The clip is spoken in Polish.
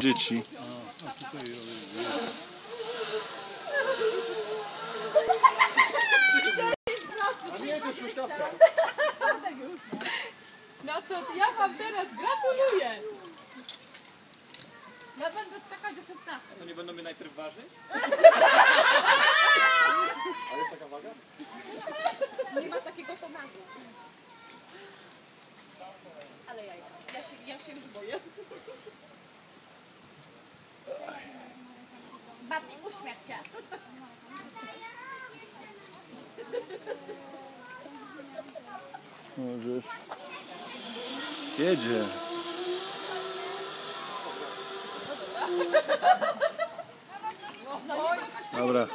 dzieci. No to ja wam teraz gratuluję. Ja będę skakać do 16. To nie będą mnie najpierw ważyć? Nie ma takiego pomagu. Ale ja, ja, się, ja się już boję. Bardziej uśmiech cię. Możesz. Jedzie. Dobra.